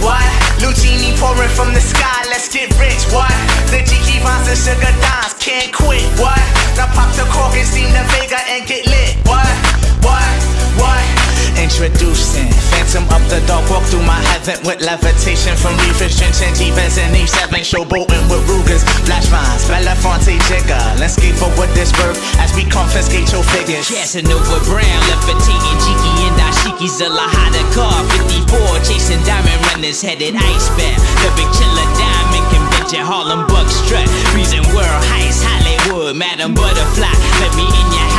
What? Lucini pouring from the sky, let's get rich, what? The Jiki Vines and Sugar Dimes can't quit, what? Now pop the cork and steam the Vega and get lit, what? What? What? Introducing Phantom up the dark, walk through my heaven with levitation from Reefers, Trenching, G-Vans, and E7, showboating with Rugers, Flash Vines, Belafonte Jigger. Landscape up with this worth as we confiscate your figures. Casanova Brown, levitating Jiki and Dashiki's a Lahada car 54, chasing diamond runners headed ice icebound. The big chiller diamond convention, Harlem Buck strut. Reason world heights, Hollywood, Madam Butterfly. Let me in your.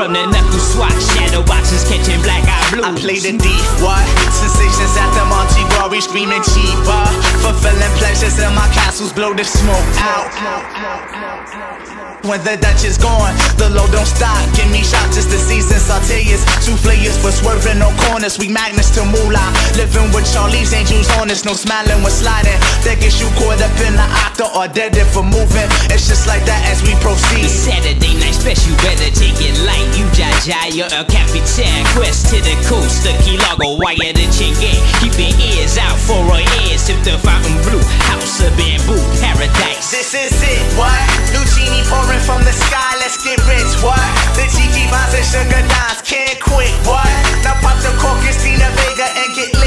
From the knuckle swat, shadow boxes catching black eye blue. I play the deep, what? Sensations at the Monte Glory screaming cheaper. Fulfilling pleasures in my castles, blow the smoke out. When the Dutch is gone, the low don't stop. Give me shots, it's the season. Sauteers, souffleurs, but swerving no corners. We magnets to moolah. Living with Charlie's angels on us, no smiling when sliding. That gets you caught up in the octa or dead if for moving. It's just like that as we proceed. Saturday night special, better take it light. You jaja, you're a capitan. Quest to the coast, the Key Largo, wire the chingy. Keep your ears out for our ears. Sip the Fontainebleau, house of bamboo, paradise. This is it, what? Lucini pouring from the sky, let's get rich, what? The Jiki Vines and Sugar Dimes can't quit, what? Now pop the cork and Vega and get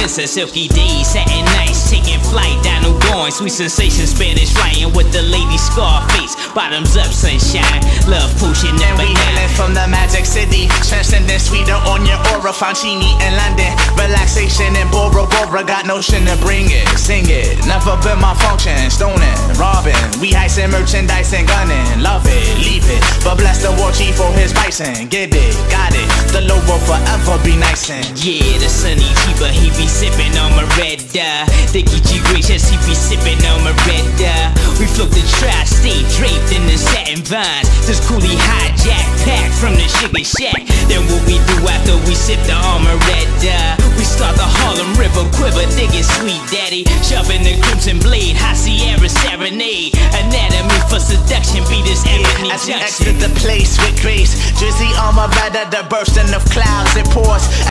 That silky days, satin nights, taking flight, Dino going, sweet sensation, Spanish flying with the lady Scarface, bottoms up, sunshine, love potion And we hailing from the magic city. Transcendent sweeter on your aura Fontini in London. Relaxation in Bora Bora Got notion to bring it, sing it Never been my function. Stoning, robbing We heisting merchandise and gunning. Love it, leave it But bless the war chief for his bison Get it, got it. The low will forever be nice and Yeah, the sunny cheaper, he be sipping on my red uh Dicky G gracious, he be sipping on my red uh We float the tri-state draped in the satin vines This coolie hijack pack from the sugar shack Then what we do after we sip the armor red uh We start the Harlem River quiver, digging sweet daddy Shoving the crimson blade, high Sierra serenade Anatomy for seduction, be this ebony As we exit the place with grace Drizzy armor better the bursting of clouds it pours